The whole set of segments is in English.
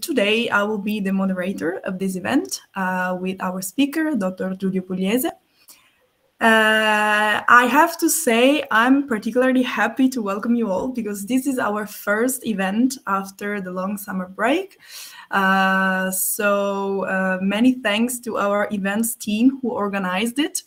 today I will be the moderator of this event uh, with our speaker, Dr. Giulio Pugliese. Uh, I have to say, I'm particularly happy to welcome you all because this is our first event after the long summer break. Uh, so, uh, many thanks to our events team who organized it.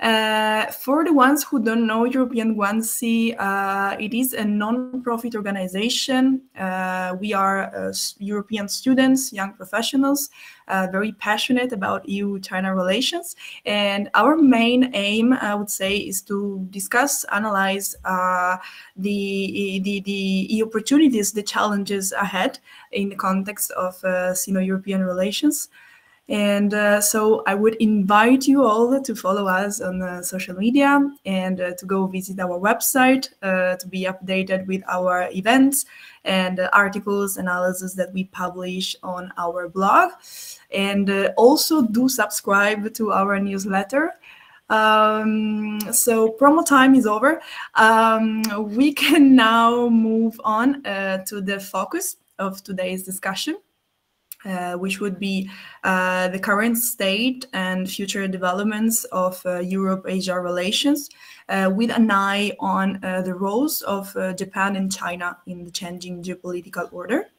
Uh, for the ones who don't know European Guanxi, uh, it is a non-profit organization. Uh, we are uh, European students, young professionals, uh, very passionate about EU-China relations. And our main aim, I would say, is to discuss, analyze the, the, the opportunities, the challenges ahead in the context of Sino-European relations. And uh, so I would invite you all to follow us on uh, social media and uh, to go visit our website uh, to be updated with our events and uh, articles, analysis that we publish on our blog. And uh, also do subscribe to our newsletter. Um, so promo time is over. Um, we can now move on to the focus of today's discussion. Uh, which would be uh, the current state and future developments of uh, Europe-Asia relations, uh, with an eye on uh, the roles of Japan and China in the changing geopolitical order.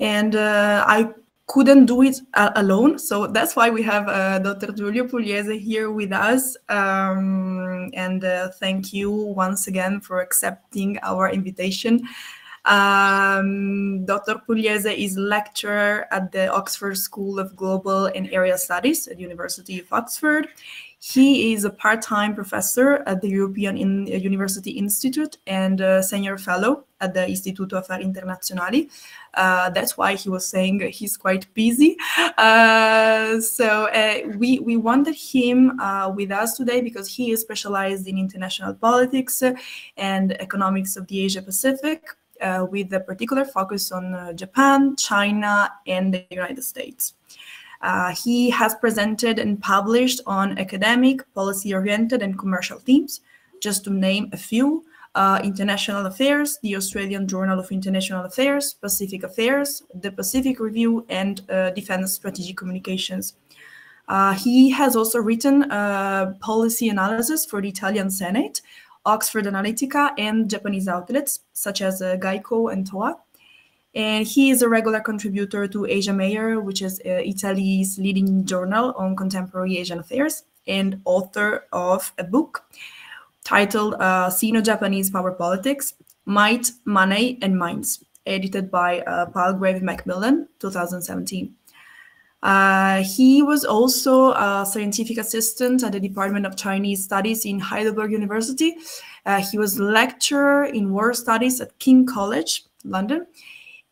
And I couldn't do it alone, so that's why we have Dr. Giulio Pugliese here with us. Um, and thank you once again for accepting our invitation. Um, Dr. Pugliese is lecturer at the Oxford School of Global and Area Studies at University of Oxford. He is a part-time professor at the European in University Institute and a senior fellow at the Istituto Affari Internazionali. Uh, that's why he was saying he's quite busy. Uh, so uh, we, we wanted him uh, with us today because he is specialized in international politics and economics of the Asia Pacific uh, with a particular focus on uh, Japan, China, and the United States. Uh, he has presented and published on academic, policy-oriented, and commercial themes, just to name a few. Uh, international Affairs, the Australian Journal of International Affairs, Pacific Affairs, the Pacific Review, and uh, Defense Strategic Communications. Uh, he has also written policy analysis for the Italian Senate Oxford Analytica, and Japanese outlets such as uh, Gaiko and Toa. And he is a regular contributor to Asia Maior, which is uh, Italy's leading journal on contemporary Asian affairs, and author of a book titled uh, Sino-Japanese Power Politics, Might, Money, and Minds, edited by uh, Palgrave Macmillan, 2017. Uh, he was also a scientific assistant at the Department of Chinese Studies in Heidelberg University. Uh, he was lecturer in war studies at King College, London,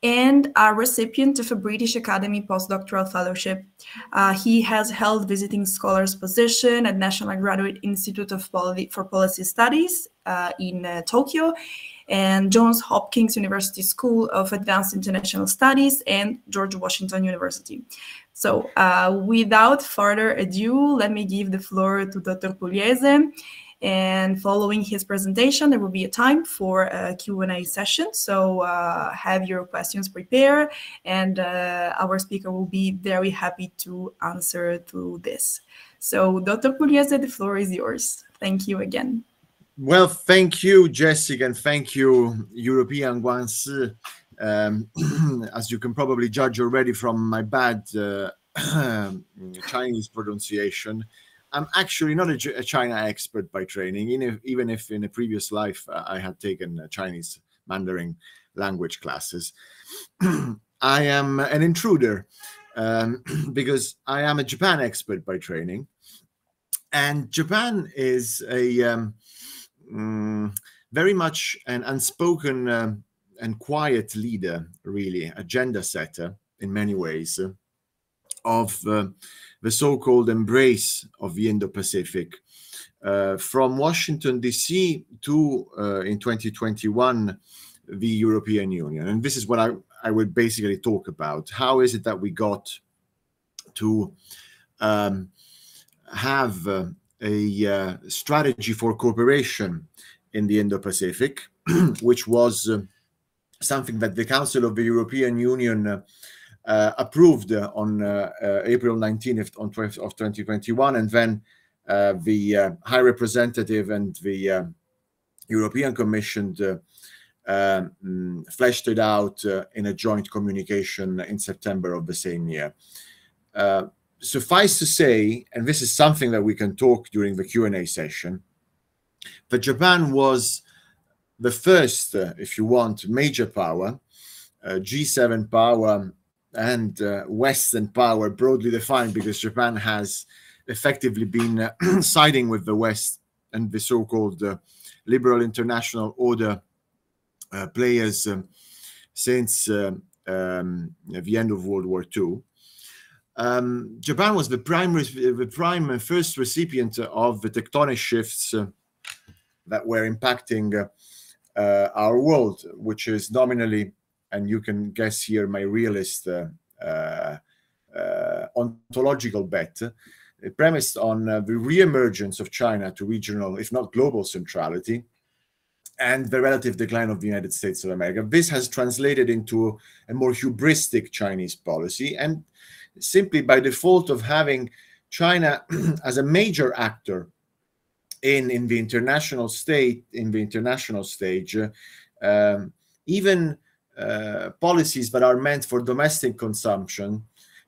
and a recipient of a British Academy postdoctoral fellowship. Uh, he has held visiting scholars position at National Graduate Institute of Poli for Policy Studies uh, in uh, Tokyo and Johns Hopkins University School of Advanced International Studies and George Washington University. So uh, without further ado, let me give the floor to Dr. Pugliese. And following his presentation, there will be a time for a Q&A session. So uh, have your questions prepared and uh, our speaker will be very happy to answer to this. So Dr. Pugliese, the floor is yours. Thank you again. Well, thank you, Jessica, and thank you, European Guanxi. Um, as you can probably judge already from my bad uh, Chinese pronunciation, I'm actually not a, a, China expert by training, even if, even if in a previous life uh, I had taken uh, Chinese Mandarin language classes. I am an intruder um, because I am a Japan expert by training. And Japan is a um, mm, very much an unspoken um, and quiet leader, really, agenda setter in many ways uh, of uh, the so called embrace of the Indo Pacific. Uh, from Washington, D.C. to uh, in 2021, the European Union. And this is what I, I would basically talk about. How is it that we got to um, have uh, a uh, strategy for cooperation in the Indo Pacific, which was something that the Council of the European Union uh, approved on uh, uh, April 19th on 12th of 2021, and then the High Representative and the European Commission um, fleshed it out in a joint communication in September of the same year. suffice to say, and this is something that we can talk during the Q&A session, that Japan was the first, uh, if you want, major power, uh, G7 power and uh, Western power broadly defined because Japan has effectively been uh, siding with the West and the so-called uh, liberal international order uh, players um, since um, the end of World War II. Um, Japan was the prime, the prime first recipient of the tectonic shifts that were impacting our world, which is nominally and you can guess here my realist uh, uh, uh, ontological bet premised on the re-emergence of China to regional, if not global centrality, and the relative decline of the United States of America. This has translated into a more hubristic Chinese policy, and simply by default of having China as a major actor in in the international state, in the international stage, um, even uh, policies that are meant for domestic consumption.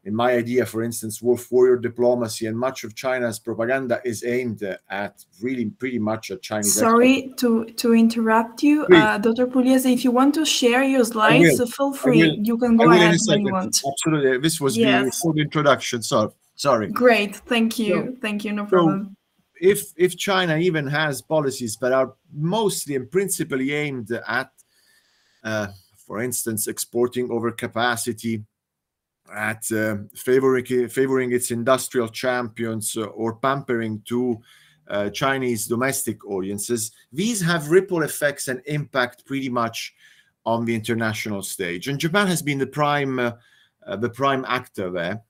In my idea, for instance, wolf warrior diplomacy and much of China's propaganda is aimed at really pretty much at Chinese. Sorry to to interrupt you, uh, Dr. Pugliese. If you want to share your slides, feel free. You can go ahead when you want. Absolutely, this was yes. the full introduction. So sorry. Great, thank you, so, thank you. No problem. So, if if China even has policies that are mostly and principally aimed at uh, for instance, exporting overcapacity, at uh, favoring, favoring its industrial champions or pampering to uh, Chinese domestic audiences, these have ripple effects and impact pretty much on the international stage. And Japan has been the prime, uh, uh, the prime actor there,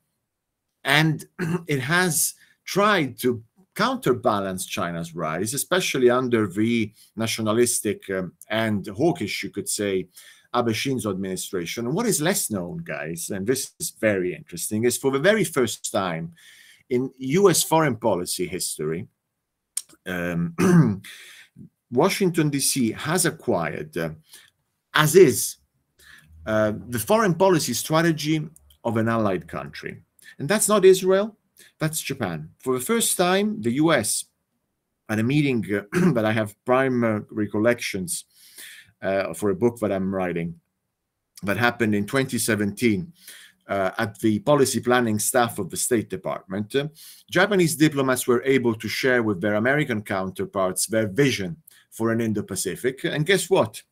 and it has tried to counterbalance China's rise, especially under the nationalistic um, and hawkish, you could say, Abe Shinzo administration. And what is less known, guys, and this is very interesting, is for the very first time in US foreign policy history, um, Washington, D.C. has acquired, uh, as is, uh, the foreign policy strategy of an allied country. And that's not Israel, that's Japan. For the first time, the US, at a meeting uh, that I have prime recollections uh, for a book that I'm writing that happened in 2017 uh, at the policy planning staff of the State Department, uh, Japanese diplomats were able to share with their American counterparts their vision for an Indo Pacific. And guess what?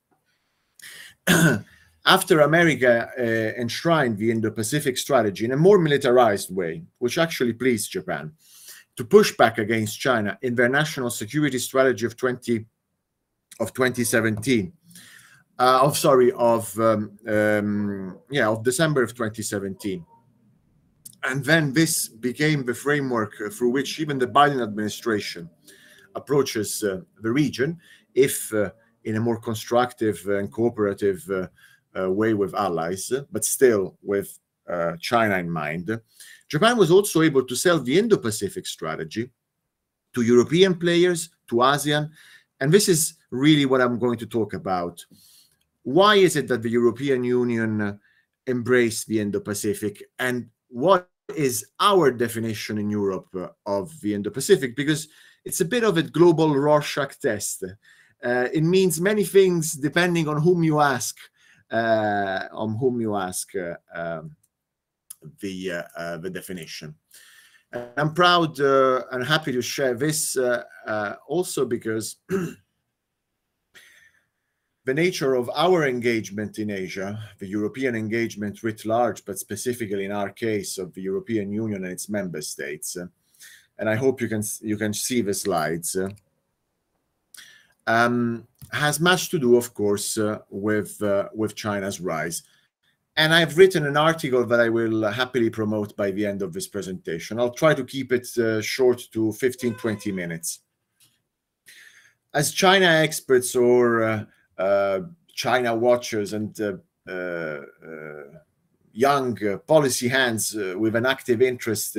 After America uh, enshrined the Indo Pacific strategy in a more militarized way, which actually pleased Japan, to push back against China in their national security strategy of 20 of 2017 uh, of sorry of um, um, yeah of December of 2017 and then this became the framework through which even the Biden administration approaches uh, the region if uh, in a more constructive and cooperative uh, way with allies but still with uh, China in mind Japan was also able to sell the Indo-Pacific strategy to European players to ASEAN and this is really what I'm going to talk about why is it that the European Union embraced the Indo-Pacific, and what is our definition in Europe of the Indo-Pacific? Because it's a bit of a global Rorschach test. Uh, it means many things depending on whom you ask. Uh, on whom you ask uh, um, the uh, the definition. And I'm proud and happy to share this also because the nature of our engagement in Asia, the European engagement writ large, but specifically in our case of the European Union and its member states, and I hope you can you can see the slides, um, has much to do, of course, uh, with uh, with China's rise. And I've written an article that I will happily promote by the end of this presentation. I'll try to keep it uh, short to 15, 20 minutes. As China experts or uh, uh, China watchers and young policy hands with an active interest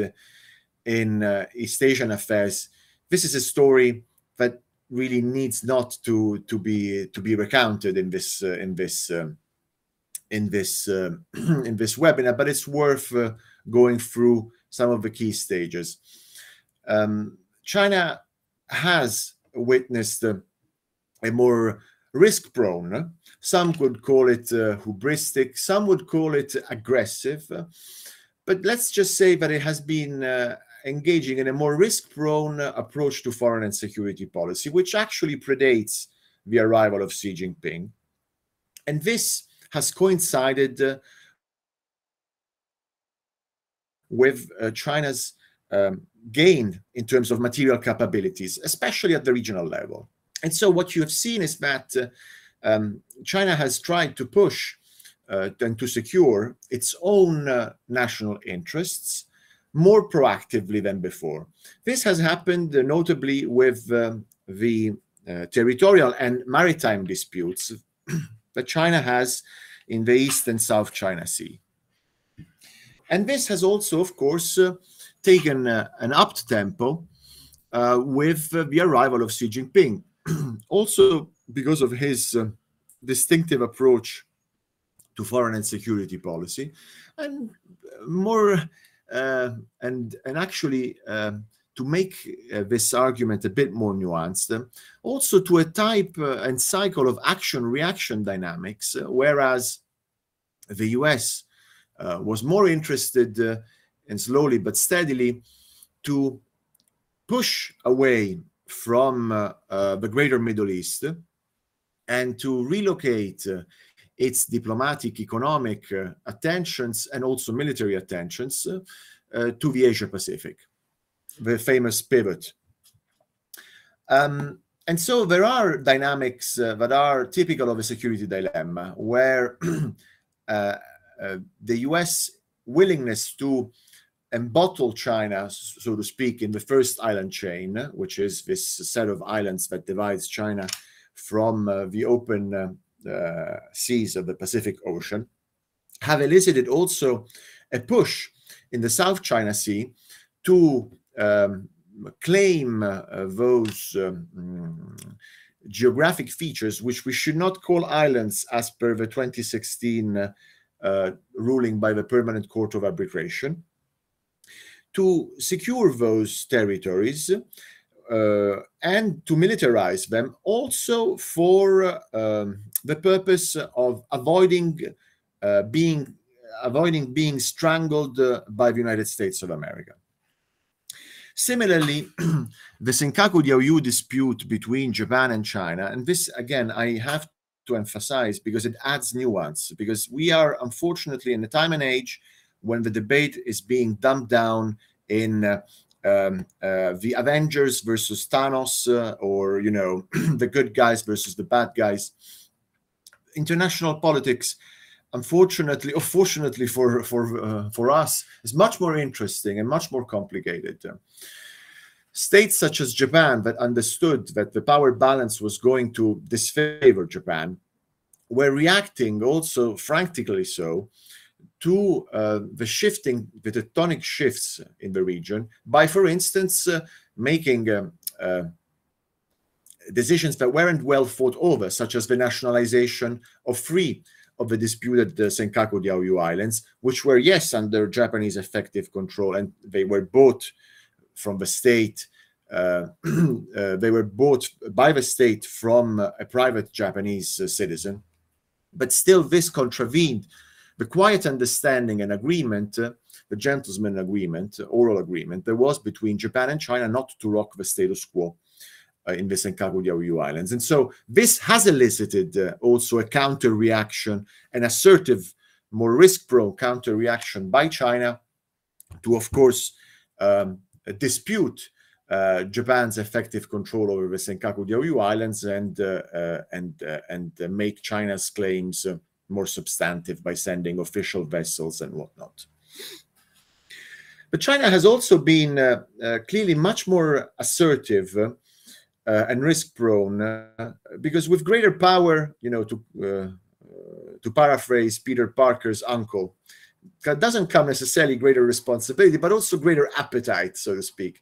in East Asian affairs, this is a story that really needs not to to be to be recounted in this uh, in this um, in this uh, in this webinar, but it's worth uh, going through some of the key stages. Um, China has witnessed a more risk-prone. Some would call it uh, hubristic. Some would call it aggressive. But let's just say that it has been uh, engaging in a more risk-prone approach to foreign and security policy, which actually predates the arrival of Xi Jinping. And this has coincided uh, with uh, China's um, gain in terms of material capabilities, especially at the regional level. And so what you have seen is that uh, um, China has tried to push uh, and to secure its own uh, national interests more proactively than before. This has happened uh, notably with um, the uh, territorial and maritime disputes that China has in the East and South China Sea. And this has also, of course, uh, taken uh, an up tempo uh, with the arrival of Xi Jinping. also, because of his distinctive approach to foreign and security policy, and more uh, and and actually um, to make uh, this argument a bit more nuanced, uh, also to a type and cycle of action-reaction dynamics, whereas the U.S. was more interested and slowly but steadily to push away from uh, uh, the greater Middle East and to relocate uh, its diplomatic, economic uh, attentions and also military attentions uh, uh, to the Asia Pacific, the famous pivot. Um, and so there are dynamics uh, that are typical of a security dilemma where uh, uh, the US willingness to embottle China, so to speak, in the first island chain, which is this set of islands that divides China from the open uh, seas of the Pacific Ocean, have elicited also a push in the South China Sea to um, claim uh, those um, geographic features, which we should not call islands as per the 2016 uh, ruling by the Permanent Court of Arbitration, to secure those territories uh, and to militarize them also for um, the purpose of avoiding uh, being avoiding being strangled uh, by the United States of America. Similarly, the Senkaku Diaoyu dispute between Japan and China, and this again I have to emphasize because it adds nuance, because we are unfortunately in a time and age when the debate is being dumped down in uh, um, uh, the Avengers versus Thanos, uh, or you know, the good guys versus the bad guys. International politics, unfortunately or fortunately for for uh, for us, is much more interesting and much more complicated. States such as Japan that understood that the power balance was going to disfavor Japan were reacting also frantically so to uh, the shifting, the tectonic shifts in the region by, for instance, uh, making um, uh, decisions that weren't well thought over, such as the nationalization of three of the disputed uh, Senkaku Diaoyu Islands, which were, yes, under Japanese effective control, and they were bought from the state. Uh, uh, they were bought by the state from a private Japanese citizen, but still, this contravened the quiet understanding and agreement, the gentleman agreement, oral agreement, there was between Japan and China not to rock the status quo uh, in the Senkaku Diaoyu Islands. And so this has elicited uh, also a counter reaction, an assertive, more risk prone counter reaction by China to, of course, um, dispute uh, Japan's effective control over the Senkaku Diaoyu Islands and uh, uh, and uh, and make China's claims more substantive by sending official vessels and whatnot. But China has also been uh, uh, clearly much more assertive uh, and risk prone uh, because with greater power, you know, to uh, to paraphrase Peter Parker's uncle, doesn't come necessarily greater responsibility, but also greater appetite, so to speak.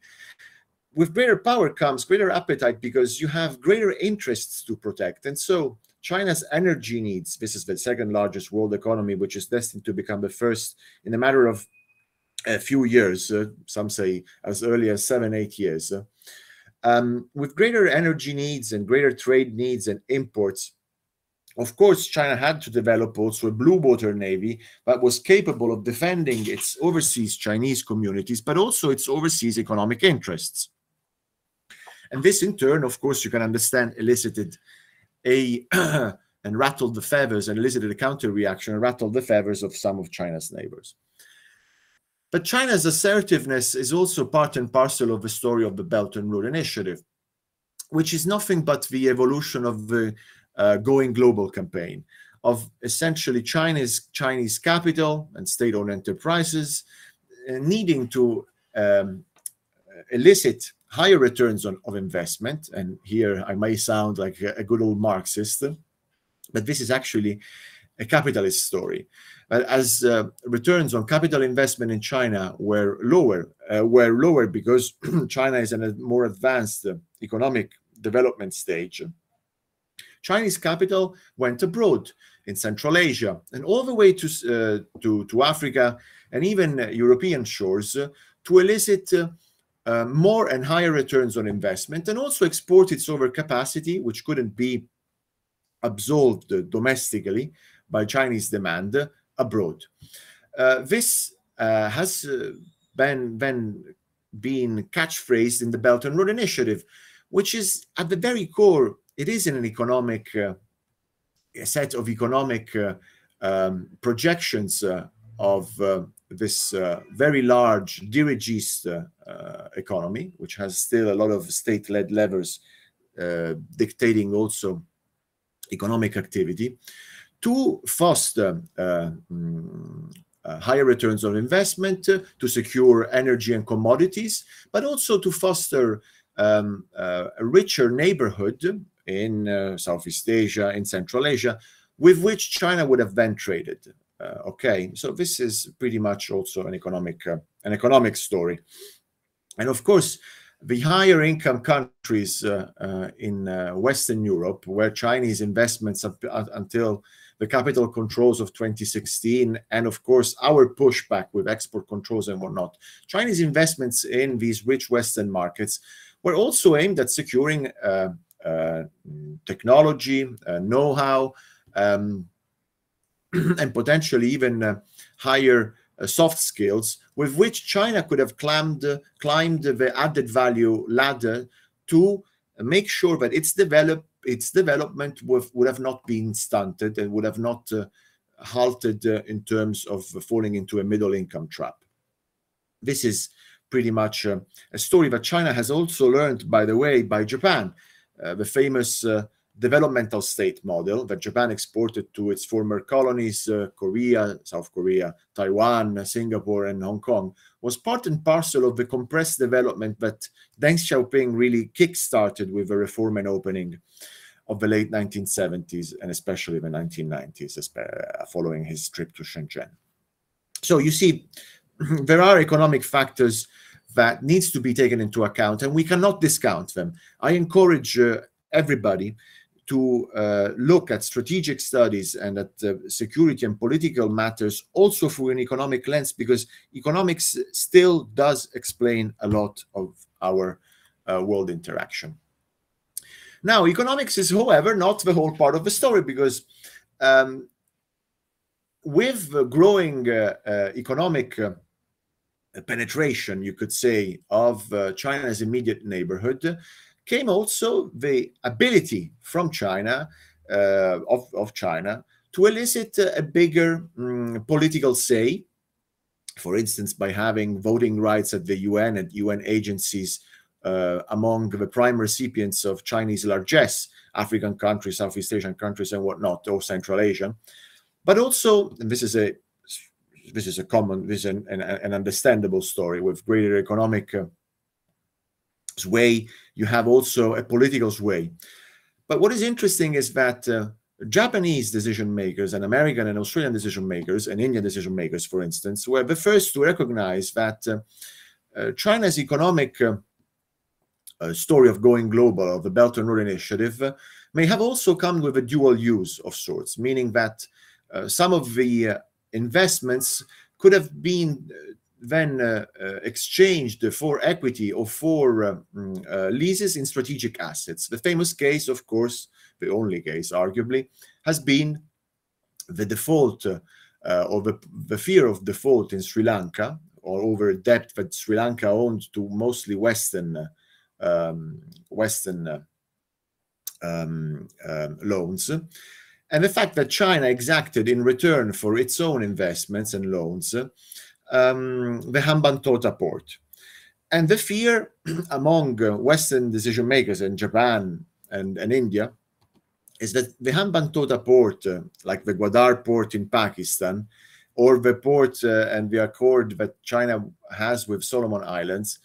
With greater power comes greater appetite because you have greater interests to protect. And so China's energy needs, this is the second largest world economy, which is destined to become the first in a matter of a few years, uh, some say as early as seven, eight years. Uh, um, with greater energy needs and greater trade needs and imports, of course, China had to develop also a blue water navy that was capable of defending its overseas Chinese communities, but also its overseas economic interests. And this, in turn, of course, you can understand, elicited a and rattled the feathers and elicited a counter reaction and rattled the feathers of some of China's neighbors. But China's assertiveness is also part and parcel of the story of the Belt and Road Initiative, which is nothing but the evolution of the uh, Going Global campaign of essentially China's Chinese capital and state-owned enterprises uh, needing to um, elicit higher returns on, of investment. And here I may sound like a, good old Marxist, but this is actually a capitalist story. But as uh, returns on capital investment in China were lower, uh, were lower because China is in a more advanced uh, economic development stage. Chinese capital went abroad in Central Asia and all the way to uh, to, to Africa and even European shores uh, to elicit uh, more and higher returns on investment and also export its overcapacity, which couldn't be absorbed domestically by Chinese demand abroad. Uh, this uh, has uh, been, been been catchphrased in the Belt and Road Initiative, which is at the very core, it is an economic uh, set of economic uh, um, projections of this very large dirigist economy, which has still a lot of state-led levers dictating also economic activity to foster uh, mm, uh, higher returns on investment, uh, to secure energy and commodities, but also to foster um, uh, a richer neighborhood in uh, Southeast Asia, in Central Asia, with which China would have then traded. Uh, okay, so this is pretty much also an economic an economic story, and of course. The higher income countries in Western Europe, where Chinese investments up, until the capital controls of 2016, and of course, our pushback with export controls and whatnot. Chinese investments in these rich Western markets were also aimed at securing uh, uh, technology, uh, know how, um, and potentially even uh, higher uh, soft skills with which China could have climbed, climbed the added value ladder to make sure that its develop its development would, would have not been stunted and would have not uh, halted uh, in terms of falling into a middle income trap. This is pretty much uh, a story that China has also learned, by the way, by Japan. Uh, the famous uh, developmental state model that Japan exported to its former colonies, uh, Korea, South Korea, Taiwan, Singapore, and Hong Kong, was part and parcel of the compressed development that Deng Xiaoping really kick-started with the reform and opening of the late 1970s and especially the 1990s, uh, following his trip to Shenzhen. So you see, there are economic factors that needs to be taken into account, and we cannot discount them. I encourage uh, everybody to uh, look at strategic studies and at uh, security and political matters also through an economic lens because economics still does explain a lot of our uh, world interaction. Now, economics is, however, not the whole part of the story because um, with growing uh, uh, economic uh, penetration, you could say, of China's immediate neighborhood, came also the ability from China, uh, of, of China, to elicit a bigger um, political say, for instance, by having voting rights at the UN and UN agencies uh, among the prime recipients of Chinese largesse, African countries, Southeast Asian countries, and whatnot, or Central Asia. But also, this is a this is a common, this is an, an, an understandable story with greater economic uh, sway, you have also a political sway. But what is interesting is that uh, Japanese decision makers and American and Australian decision makers and Indian decision makers, for instance, were the first to recognize that uh, uh, China's economic uh, uh, story of going global, of the Belt and Road Initiative, uh, may have also come with a dual use of sorts, meaning that some of the investments could have been then uh, uh, exchanged for equity or for uh, mm, leases in strategic assets. The famous case, of course, the only case, arguably, has been the default uh, or the, the fear of default in Sri Lanka or over debt that Sri Lanka owned to mostly Western um, Western uh, um, um, loans. And the fact that China exacted in return for its own investments and loans um, the Hambantota port. And the fear among Western decision makers in Japan and, and India is that the Hambantota port, uh, like the Gwadar port in Pakistan, or the port uh, and the accord that China has with Solomon Islands,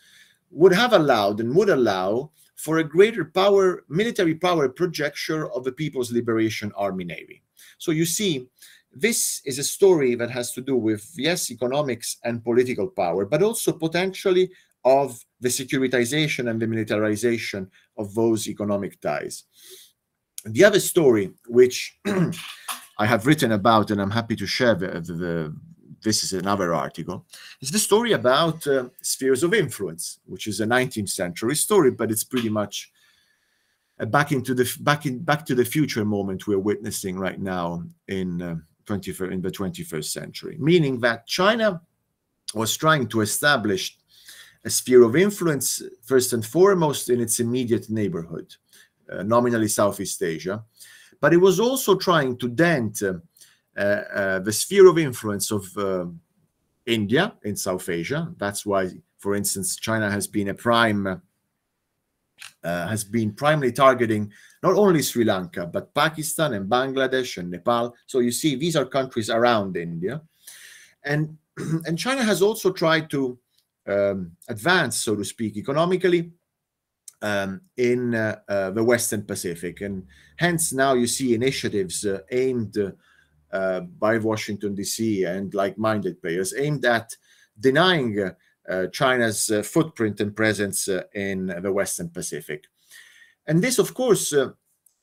would have allowed and would allow for a greater power, military power projection of the People's Liberation Army Navy. So you see, this is a story that has to do with, yes, economics and political power, but also potentially of the securitization and the militarization of those economic ties. The other story, which I have written about, and I'm happy to share the, the, the this is another article, is the story about uh, spheres of influence, which is a 19th century story, but it's pretty much a back into the back in back to the future moment we're witnessing right now in uh, 21st, in the 21st century, meaning that China was trying to establish a sphere of influence, first and foremost, in its immediate neighborhood, uh, nominally Southeast Asia. But it was also trying to dent uh, uh, the sphere of influence of uh, India in South Asia. That's why, for instance, China has been a prime uh, has been primarily targeting not only Sri Lanka, but Pakistan and Bangladesh and Nepal. So you see, these are countries around India. And, and China has also tried to um, advance, so to speak, economically um, in uh, uh, the Western Pacific. And hence now you see initiatives uh, aimed uh, by Washington, D.C. and like-minded players aimed at denying China's uh, footprint and presence uh, in the Western Pacific. And this, of course,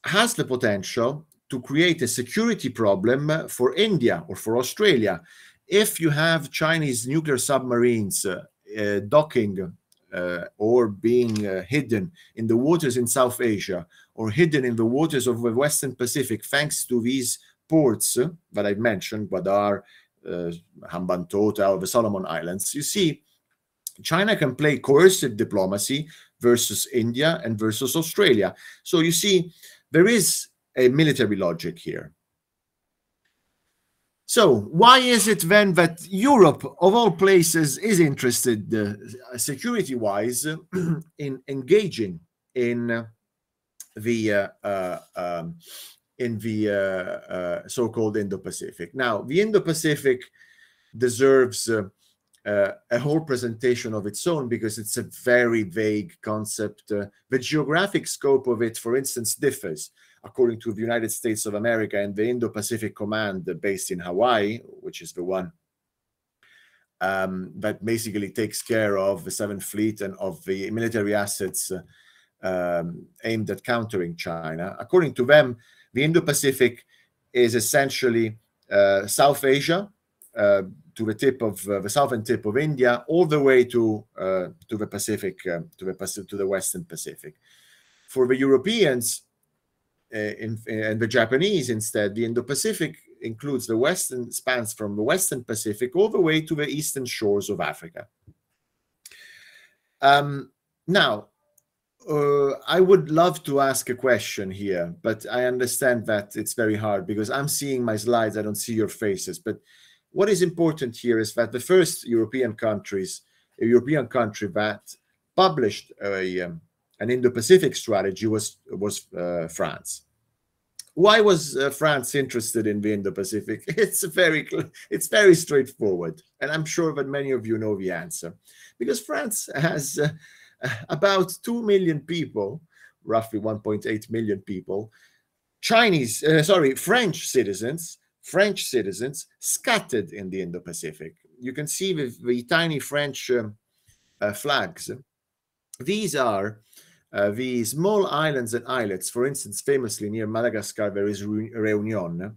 has the potential to create a security problem for India or for Australia if you have Chinese nuclear submarines uh, uh, docking uh, or being hidden in the waters in South Asia or hidden in the waters of the Western Pacific thanks to these ports that I've mentioned, Gwadar, uh, Hambantota, or the Solomon Islands, you see China can play coercive diplomacy versus India and versus Australia. So you see, there is a military logic here. So why is it then that Europe, of all places, is interested uh, security-wise in engaging in the uh, uh, um, in the uh, uh, so-called Indo-Pacific? Now, the Indo-Pacific deserves uh, uh, a whole presentation of its own because it's a very vague concept. Uh, the geographic scope of it, for instance, differs according to the United States of America and the Indo Pacific Command based in Hawaii, which is the one um, that basically takes care of the Seventh Fleet and of the military assets uh, um, aimed at countering China. According to them, the Indo Pacific is essentially uh, South Asia. Uh, to the tip of uh, the southern tip of India, all the way to uh, to the Pacific, uh, to the Pacific, to the Western Pacific. For the Europeans uh, in, and the Japanese, instead, the Indo-Pacific includes the western spans from the Western Pacific all the way to the eastern shores of Africa. Um, now, uh, I would love to ask a question here, but I understand that it's very hard because I'm seeing my slides. I don't see your faces, but what is important here is that the first European countries, a European country that published a, um, an Indo-Pacific strategy was was uh, France. Why was uh, France interested in the Indo-Pacific? It's very it's very straightforward, and I'm sure that many of you know the answer, because France has uh, about 2 million people, roughly 1.8 million people, Chinese, uh, sorry, French citizens, French citizens scattered in the Indo-Pacific. You can see the tiny French um, uh, flags. These are uh, the small islands and islets, for instance, famously near Madagascar, there is Reunion,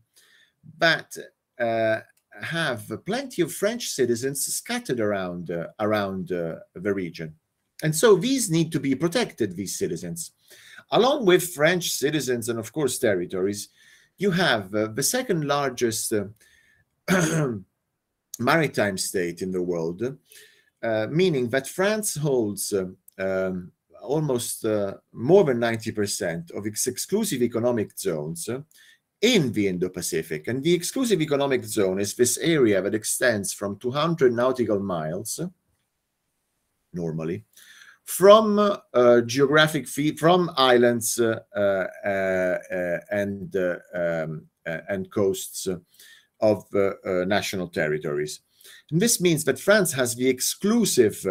but uh, have plenty of French citizens scattered around uh, around uh, the region, and so these need to be protected. These citizens, along with French citizens and of course territories, you have uh, the second largest uh, maritime state in the world, uh, meaning that France holds um, almost more than 90% of its exclusive economic zones in the Indo-Pacific. And the exclusive economic zone is this area that extends from 200 nautical miles, normally, from uh, geographic feet, from islands uh, uh, uh and um, and coasts of national territories. And this means that France has the exclusive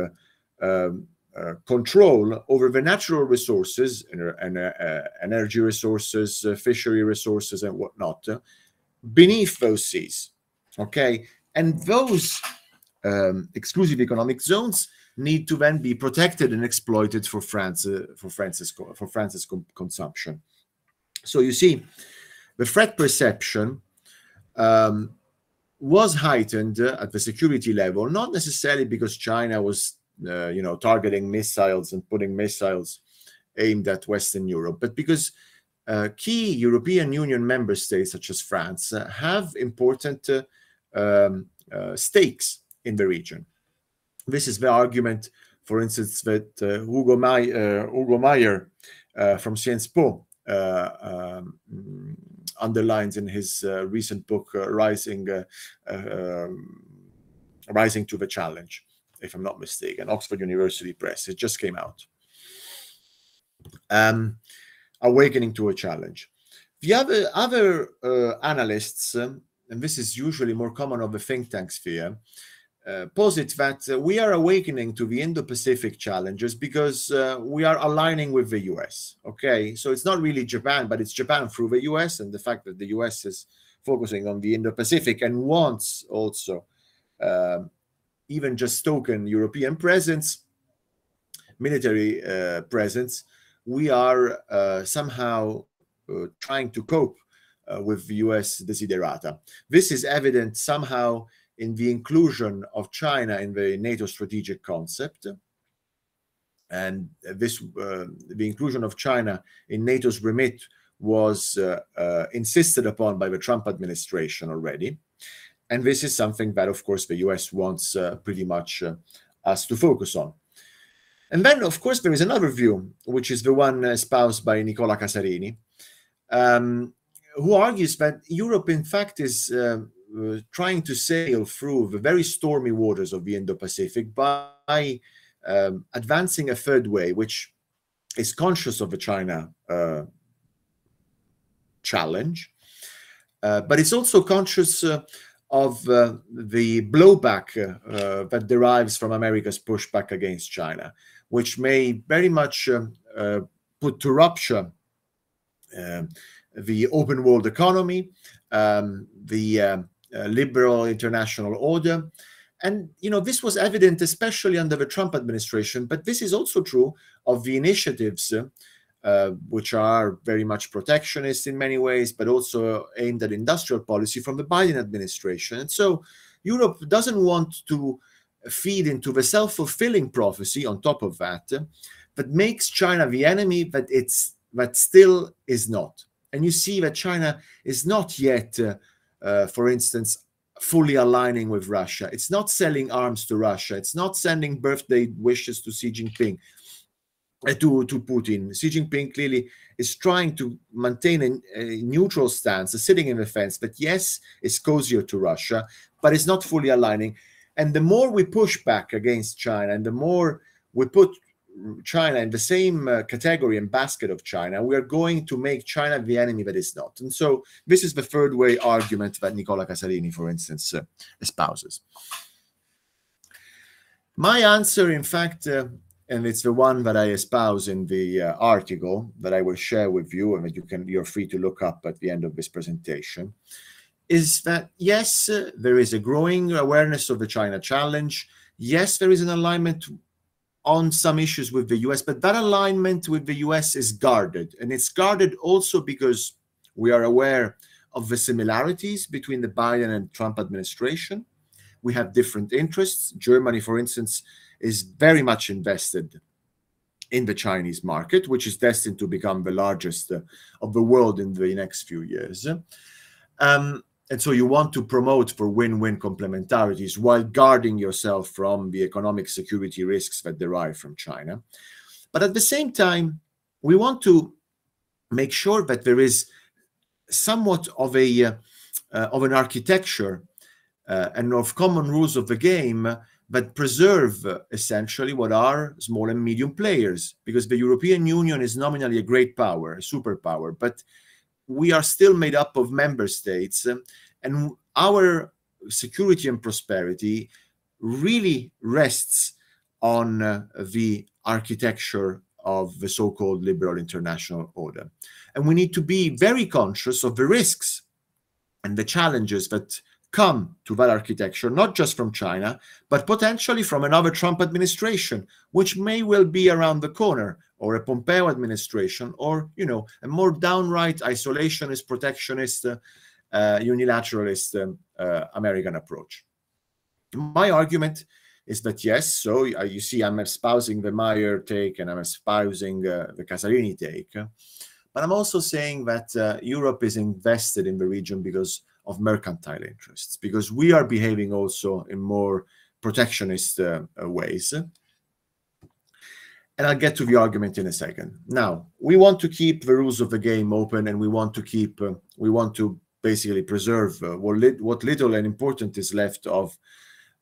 um, uh, control over the natural resources and, uh, uh, energy resources, fishery resources, and whatnot beneath those seas. Okay, and those um, exclusive economic zones need to then be protected and exploited for France for France's for France's consumption. So you see, the threat perception um, was heightened at the security level, not necessarily because China was uh, you know, targeting missiles and putting missiles aimed at Western Europe, but because uh, key European Union member states, such as France, uh, have important uh, um, uh, stakes in the region. This is the argument, for instance, that uh, Hugo, Meijer, Hugo Meijer from Sciences Po um, underlines in his recent book, Rising, um, Rising to the Challenge if I'm not mistaken, Oxford University Press. It just came out. Um, awakening to a challenge. The other other uh, analysts, um, and this is usually more common of the think tank sphere, uh, posit that uh, we are awakening to the Indo-Pacific challenges because uh, we are aligning with the US. Okay, so it's not really Japan, but it's Japan through the US, and the fact that the US is focusing on the Indo-Pacific and wants also um, even just token European presence, military presence, we are somehow uh, trying to cope uh, with US desiderata. This is evident somehow in the inclusion of China in the NATO strategic concept. And this, uh, the inclusion of China in NATO's remit was uh, insisted upon by the Trump administration already. And this is something that, of course, the US wants uh, pretty much uh, us to focus on. And then, of course, there is another view, which is the one espoused by Nicola Casarini, um, who argues that Europe, in fact, is uh, uh trying to sail through the very stormy waters of the Indo Pacific by um, advancing a third way, which is conscious of the China uh, challenge, uh, but it's also conscious of uh, the blowback uh, that derives from America's pushback against China, which may very much uh, uh put to rupture um, the open world economy, um, the uh, uh, liberal international order. And, you know, this was evident especially under the Trump administration, but this is also true of the initiatives uh, which are very much protectionist in many ways, but also aimed at industrial policy from the Biden administration. And so Europe doesn't want to feed into the self fulfilling prophecy on top of that, that makes China the enemy that it's that still is not. And you see that China is not yet, uh, uh, for instance, fully aligning with Russia. It's not selling arms to Russia. It's not sending birthday wishes to Xi Jinping. Uh, to, to Putin. Xi Jinping clearly is trying to maintain a, a neutral stance, a sitting in the fence that, yes, is cozier to Russia, but it's not fully aligning. And the more we push back against China and the more we put China in the same uh, category and basket of China, we are going to make China the enemy that is not. And so this is the third way argument that Nicola Casarini, for instance, uh, espouses. My answer, in fact, uh, and it's the one that I espouse in the uh, article that I will share with you, and that you can you're free to look up at the end of this presentation. Is that yes, uh, there is a growing awareness of the China challenge. Yes, there is an alignment on some issues with the US, but that alignment with the US is guarded, and it's guarded also because we are aware of the similarities between the Biden and Trump administration. We have different interests. Germany, for instance, is very much invested in the Chinese market, which is destined to become the largest uh, of the world in the next few years. Um, and so you want to promote for win-win complementarities while guarding yourself from the economic security risks that derive from China. But at the same time, we want to make sure that there is somewhat of a uh, uh, of an architecture uh, and of common rules of the game but preserve uh, essentially what are small and medium players because the European Union is nominally a great power, a superpower, but we are still made up of member states uh, and our security and prosperity really rests on uh, the architecture of the so-called liberal international order. And we need to be very conscious of the risks and the challenges that come to that architecture, not just from China, but potentially from another Trump administration, which may well be around the corner, or a Pompeo administration, or you know, a more downright isolationist, protectionist, uh, uh, unilateralist um, uh, American approach. My argument is that yes, so uh, you see, I'm espousing the Meijer take and I'm espousing uh, the Casarini take, but I'm also saying that Europe is invested in the region because of mercantile interests because we are behaving also in more protectionist ways. And I'll get to the argument in a second. Now, we want to keep the rules of the game open and we want to keep, uh, we want to basically preserve uh, what, li what, little and important is left of,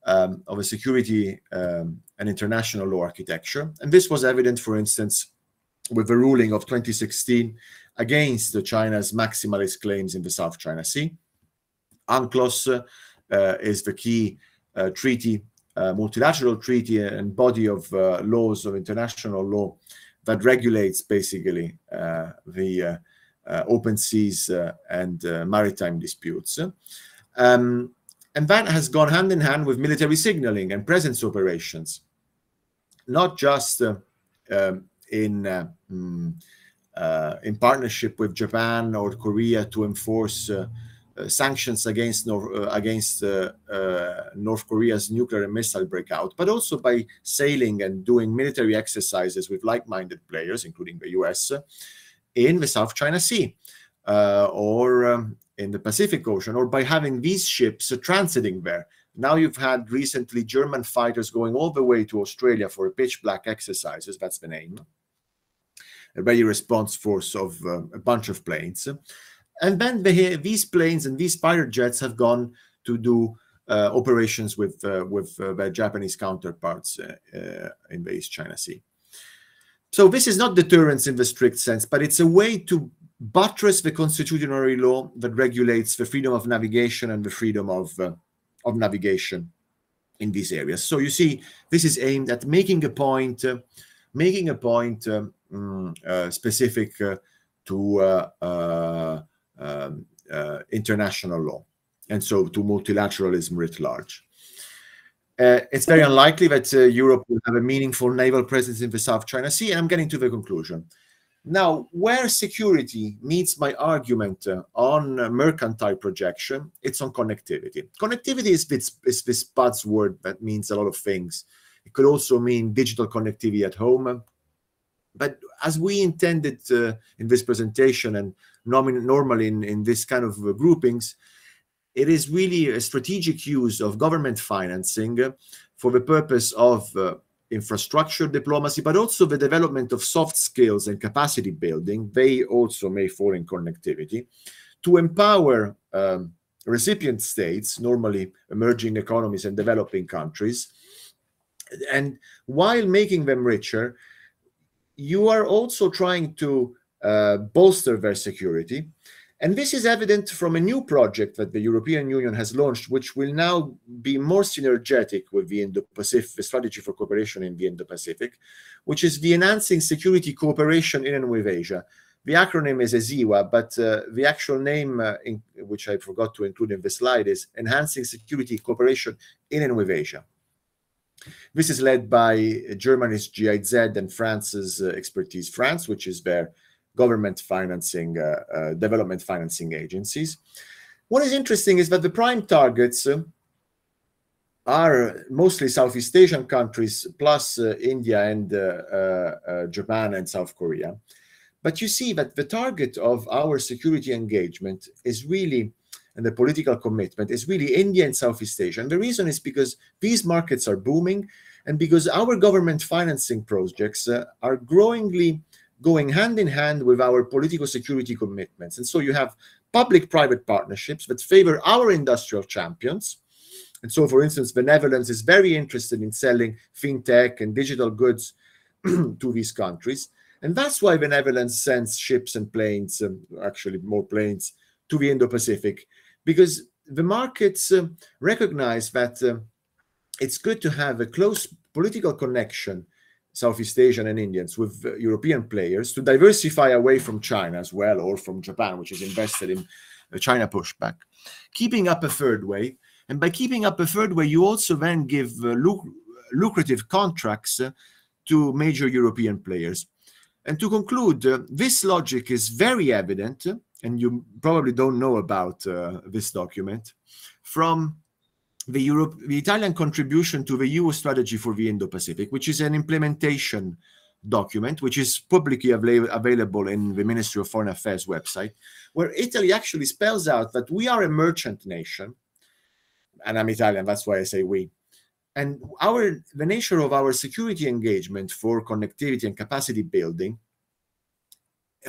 um, of a security um, and international law architecture. And this was evident, for instance, with the ruling of 2016 against China's maximalist claims in the South China Sea. UNCLOS uh, is the key uh, treaty, uh, multilateral treaty and body of laws of international law that regulates basically the open seas and maritime disputes. Um, and that has gone hand in hand with military signaling and presence operations, not just uh, um, in uh, mm, uh, in partnership with Japan or Korea to enforce uh, sanctions against North, uh, against uh, North Korea's nuclear and missile breakout, but also by sailing and doing military exercises with like-minded players, including the U.S., in the South China Sea or um, in the Pacific Ocean, or by having these ships transiting there. Now you've had recently German fighters going all the way to Australia for a pitch black exercises. That's the name. A ready response force of uh, a bunch of planes. And then they, these planes and these fighter jets have gone to do uh, operations with uh, with uh, their Japanese counterparts uh, uh, in the East China Sea. So this is not deterrence in the strict sense, but it's a way to buttress the constitutionary law that regulates the freedom of navigation and the freedom of uh, of navigation in these areas. So you see, this is aimed at making a point, making a point um, mm, specific to um, uh, international law, and so to multilateralism writ large. Uh, it's very unlikely that uh, Europe will have a meaningful naval presence in the South China Sea, and I'm getting to the conclusion. Now, where security meets my argument uh, on mercantile projection, it's on connectivity. Connectivity is this, is this buzzword that means a lot of things. It could also mean digital connectivity at home. But as we intended uh, in this presentation and normally in, in this kind of uh, groupings, it is really a strategic use of government financing for the purpose of uh, infrastructure diplomacy, but also the development of soft skills and capacity building. They also may fall in connectivity to empower um, recipient states, normally emerging economies and developing countries. And while making them richer, you are also trying to bolster their security. And this is evident from a new project that the European Union has launched, which will now be more synergetic with the Indo-Pacific, strategy for cooperation in the Indo-Pacific, which is the enhancing security cooperation in and with Asia. The acronym is ESIWA, but uh, the actual name, uh, in, which I forgot to include in the slide, is Enhancing Security Cooperation in and with Asia. This is led by Germany's GIZ and France's uh, expertise France, which is their government financing, uh, uh, development financing agencies. What is interesting is that the prime targets uh, are mostly Southeast Asian countries, plus India and Japan and South Korea. But you see that the target of our security engagement is really and the political commitment is really India and Southeast Asia. And the reason is because these markets are booming and because our government financing projects uh, are growingly going hand in hand with our political security commitments. And so you have public private partnerships that favor our industrial champions. And so, for instance, the Netherlands is very interested in selling fintech and digital goods to these countries. And that's why the Netherlands sends ships and planes, um, actually more planes, to the Indo Pacific, because the markets uh, recognize that uh, it's good to have a close political connection Southeast Asian and Indians with uh, European players to diversify away from China as well, or from Japan, which is invested in the China pushback. Keeping up a third way, and by keeping up a third way, you also then give uh, luc lucrative contracts uh, to major European players. And to conclude, uh, this logic is very evident, and you probably don't know about uh, this document, from the Europe, the Italian contribution to the EU strategy for the Indo-Pacific, which is an implementation document, which is publicly avail available in the Ministry of Foreign Affairs website, where Italy actually spells out that we are a merchant nation, and I'm Italian, that's why I say we. And our the nature of our security engagement for connectivity and capacity building,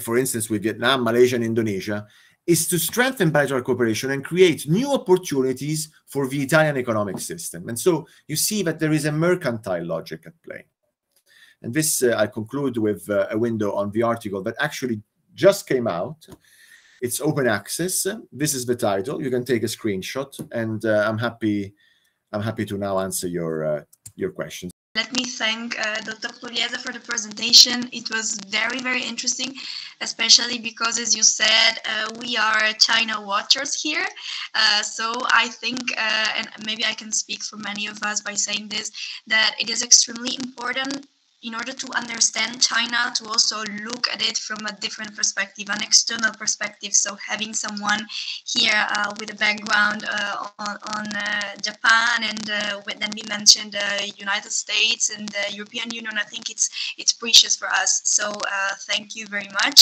for instance, with Vietnam, Malaysia, and Indonesia, is to strengthen bilateral cooperation and create new opportunities for the Italian economic system. And so you see that there is a mercantile logic at play. And this, uh, I conclude with uh, a window on the article that actually just came out. It's open access. This is the title. You can take a screenshot, and uh, I'm happy. I'm happy to now answer your uh, your questions. Let me thank uh, Dr. Pugliese for the presentation. It was very, very interesting, especially because, as you said, uh, we are China watchers here. Uh, so I think, uh, and maybe I can speak for many of us by saying this, that it is extremely important in order to understand China, to also look at it from a different perspective, an external perspective. So having someone here uh, with a background uh, on, on uh, Japan, and uh, then we mentioned the United States and the European Union, I think it's it's precious for us. So uh, thank you very much.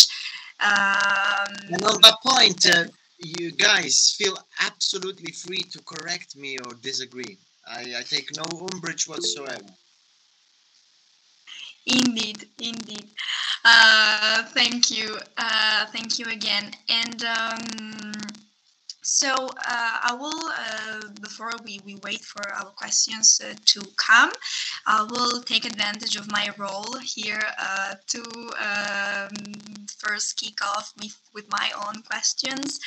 Um, and on that point, uh, you guys feel absolutely free to correct me or disagree. I, I take no umbrage whatsoever. Indeed, indeed. Uh, thank you. Uh, thank you again. And um, so uh, I will, uh, before we, we wait for our questions uh, to come, I will take advantage of my role here uh, to um, first kick off with, with my own questions.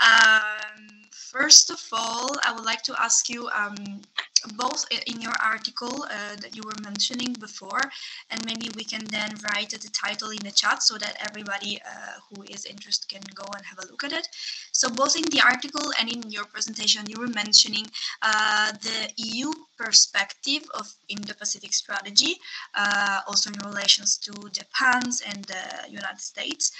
Um, first of all, I would like to ask you um, both in your article uh, that you were mentioning before, and maybe we can then write the title in the chat so that everybody uh, who is interested can go and have a look at it. So both in the article and in your presentation, you were mentioning uh, the EU perspective of Indo-Pacific strategy, uh, also in relations to Japan's and the United States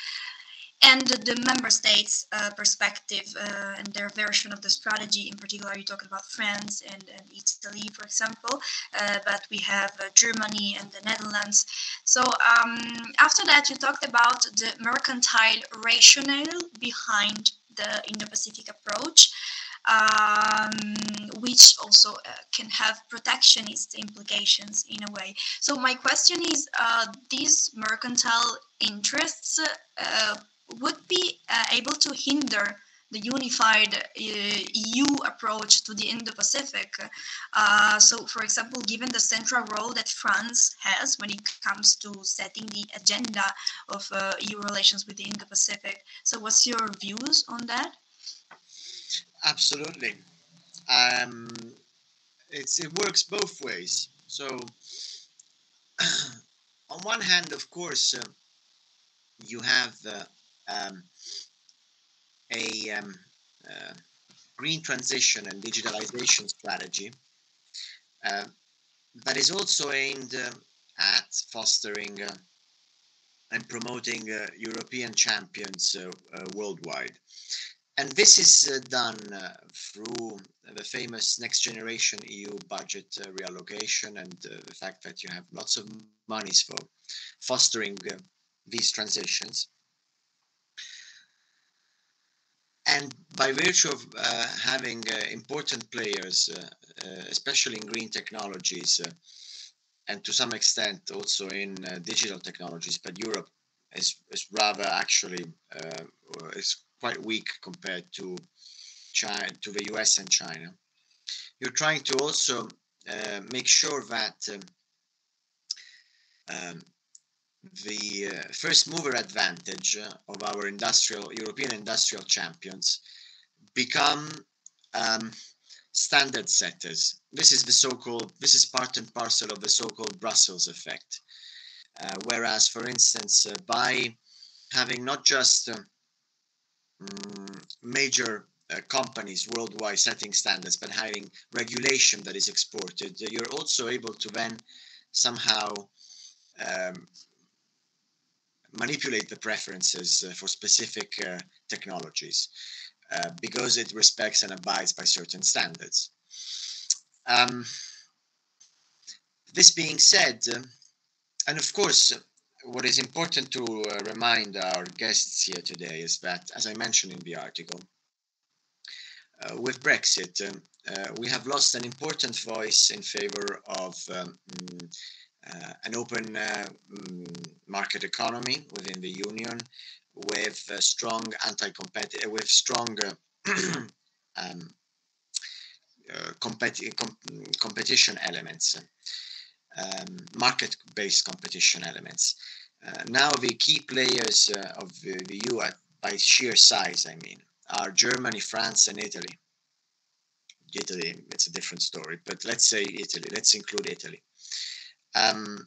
and the member states uh, perspective uh, and their version of the strategy. In particular you talked about france and, and italy for example. Uh, but we have uh, germany and the netherlands. So um, after that you talked about the mercantile rationale behind the indo-pacific approach um, which also uh, can have protectionist implications in a way. So my question is, uh, these mercantile interests uh, would be uh, able to hinder the unified uh, EU approach to the Indo-Pacific. Uh, so, for example, given the central role that France has when it comes to setting the agenda of uh, EU relations with the Indo-Pacific, so what's your views on that? Absolutely. Um, it works both ways. So, on one hand, of course, uh, you have uh, um, a um, uh, green transition and digitalization strategy uh, that is also aimed uh, at fostering uh, and promoting European champions worldwide. And this is done through the famous next generation EU budget reallocation and the fact that you have lots of monies for fostering these transitions. And by virtue of uh, having uh, important players, uh, uh especially in green technologies, uh, and to some extent also in digital technologies, but Europe is, is rather actually is quite weak compared to China, to the US and China. You're trying to also make sure that um, um, the uh, first mover advantage of our industrial European industrial champions become um, standard setters. This is the so-called this is part and parcel of the so-called Brussels effect. Uh, whereas, for instance, uh, by having not just um, major uh, companies worldwide setting standards, but having regulation that is exported, you're also able to then somehow um, manipulate the preferences uh, for specific uh, technologies uh, because it respects and abides by certain standards. Um, this being said, and of course, what is important to uh, remind our guests here today is that, as I mentioned in the article, uh, with Brexit, um, uh, we have lost an important voice in favor of um, uh, an open uh, mm, market economy within the union with strong anti-competitive, uh, with strong um, competi com competition elements, um, market-based competition elements. Uh, now the key players uh, of the, the EU, by sheer size, I mean, are Germany, France, and Italy. Italy, it's a different story, but let's say Italy. Let's include Italy um,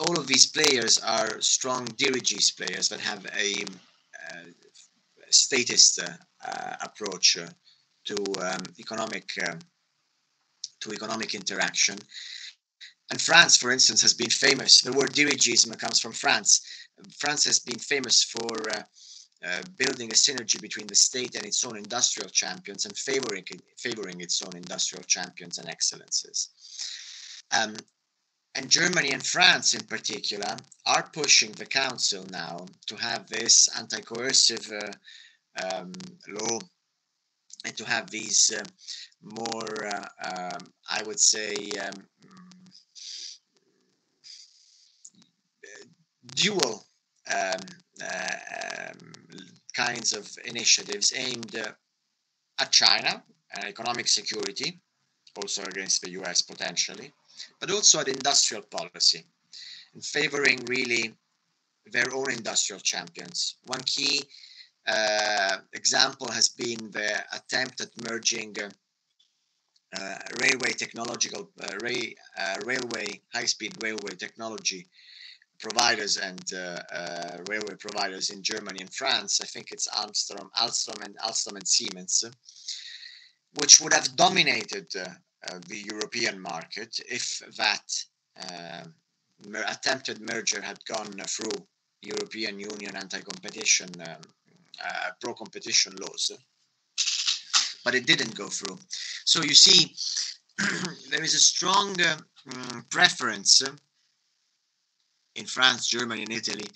all of these players are strong dirigists players that have a uh, statist uh, approach to um, economic uh, to economic interaction. And France, for instance, has been famous. The word dirigisme comes from France. France has been famous for uh, uh, building a synergy between the state and its own industrial champions and favoring favoring its own industrial champions and excellences. Um, and Germany and France, in particular, are pushing the council now to have this anti coercive uh, um, law and to have these uh, more, uh, um, I would say, um, dual um, uh, um, kinds of initiatives aimed uh, at China and economic security, also against the US potentially, but also at industrial policy and favoring really their own industrial champions. One key uh, example has been the attempt at merging uh, uh, railway technological uh, uh, railway high-speed railway technology providers and uh, railway providers in Germany and France. I think it's Alstom, Alstom and Alstom and Siemens, which would have dominated the European market if that uh, attempted merger had gone through European Union anti-competition, um, uh, pro-competition laws. But it didn't go through. So you see, there is a strong um, preference in France, Germany, and Italy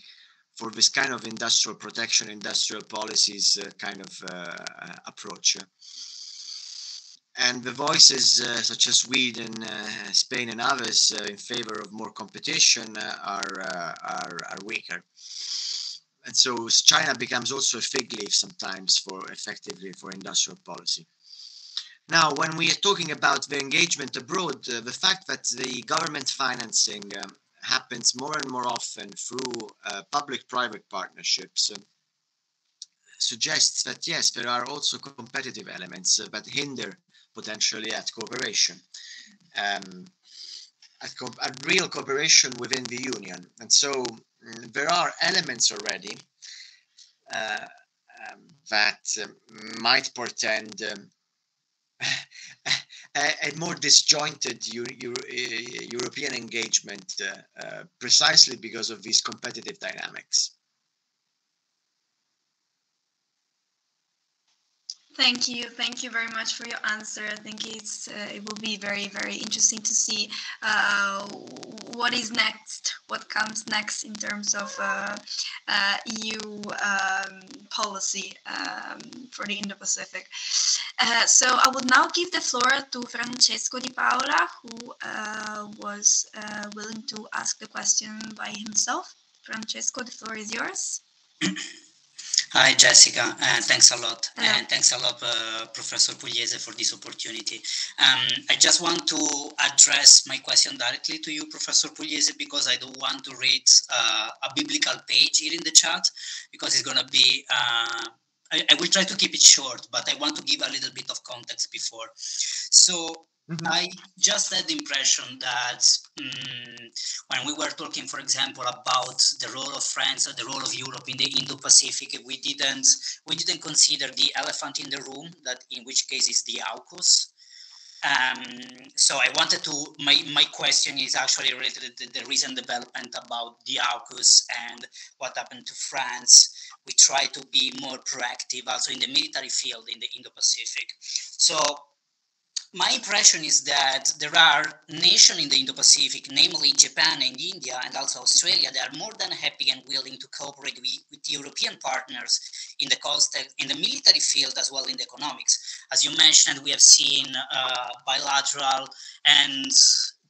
for this kind of industrial protection, industrial policies uh, kind of uh, approach and the voices uh, such as Sweden, uh, Spain, and others uh, in favor of more competition uh, are, uh, are, are weaker. and so China becomes also a fig leaf sometimes for effectively for industrial policy. Now, when we are talking about the engagement abroad, uh, the fact that the government financing um, happens more and more often through public-private partnerships uh, suggests that yes, there are also competitive elements uh, that hinder potentially at cooperation, um, at, co at, real cooperation within the union. And so mm, there are elements already uh, um, that um, might portend um, a, a, more disjointed Euro, Euro, European engagement uh, uh, precisely because of these competitive dynamics. Thank you. Thank you very much for your answer. I think it's uh, it will be very very interesting to see uh, what is next, what comes next in terms of uh, uh EU um, policy um, for the Indo-Pacific. Uh, so I would now give the floor to Francesco Di Paola, who uh, was willing to ask the question by himself. Francesco, the floor is yours. Hi, Jessica, and thanks a lot. Hello. And thanks a lot, uh, Professor Pugliese, for this opportunity. Um, I just want to address my question directly to you, Professor Pugliese, because I don't want to read uh, a biblical page here in the chat, because it's going to be, uh, I, I will try to keep it short, but I want to give a little bit of context before. So Mm-hmm. I just had the impression that um, when we were talking, for example, about the role of France or the role of Europe in the Indo-Pacific, we didn't we didn't consider the elephant in the room, that in which case is the AUKUS. Um, so I wanted to my my question is actually related to the recent development about the AUKUS and what happened to France. We try to be more proactive also in the military field in the Indo-Pacific. So my impression is that there are nations in the Indo-Pacific, namely Japan and India and also Australia, that are more than happy and willing to cooperate with, with European partners in the in the military field as well in the economics. As you mentioned, we have seen uh, bilateral and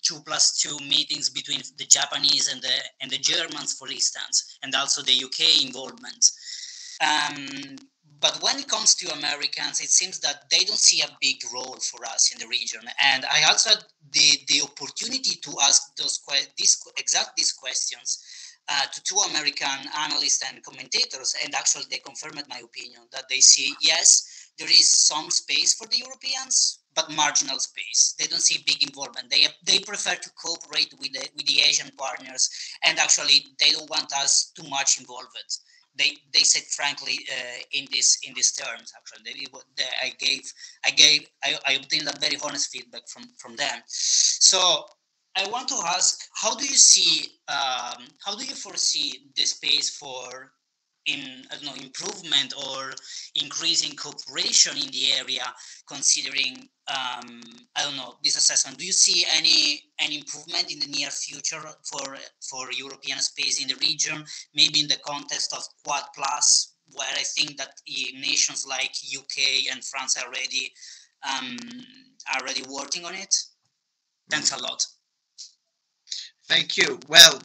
two plus two meetings between the Japanese and the and the Germans, for instance, and also the UK involvement. Um, but when it comes to Americans, it seems that they don't see a big role for us in the region. And I also had the, the opportunity to ask those que- this, exact these questions uh, to two American analysts and commentators, and actually they confirmed my opinion that they see yes, there is some space for the Europeans, but marginal space. They don't see big involvement. They they prefer to cooperate with the with the Asian partners, and actually they don't want us too much involved they they said frankly uh, in this in these terms actually. They, they, I gave I gave I, I obtained a very honest feedback from from them. So I want to ask how do you see um, how do you foresee the space for in know improvement or increasing cooperation in the area, considering um, I don't know this assessment. Do you see any any improvement in the near future for for European space in the region? Maybe in the context of Quad Plus, where I think that nations like UK and France are already um, are already working on it. Thanks a lot. Thank you. Well,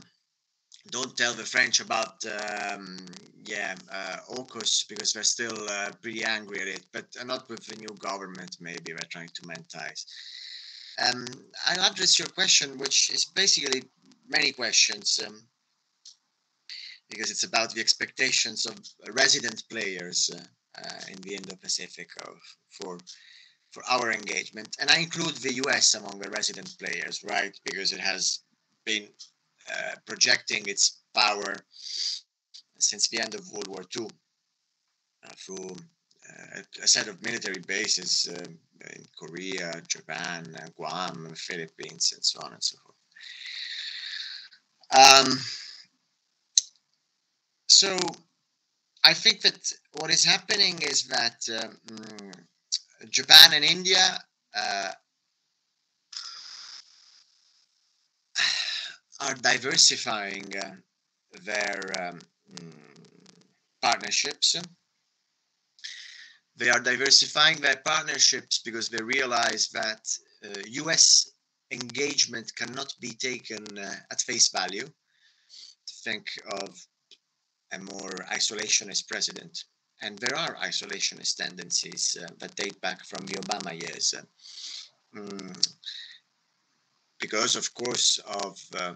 don't tell the French about um, yeah uh, AUKUS because they're still uh, pretty angry at it, but uh, not with the new government. Maybe they're trying to mend ties. Um, I'll address your question, which is basically many questions, um, because it's about the expectations of resident players uh, uh, in the Indo-Pacific for for our engagement, and I include the U.S. among the resident players, right? Because it has been uh, projecting its power since the end of World War II uh, through uh, a set of military bases um, in Korea, Japan, Guam, Philippines, and so on and so forth. Um, so I think that what is happening is that um, Japan and India uh, are diversifying uh, their um, partnerships. They are diversifying their partnerships because they realize that uh, US engagement cannot be taken uh, at face value. Think of a more isolationist president. And there are isolationist tendencies uh, that date back from the Obama years. Mm, because, of course, of uh,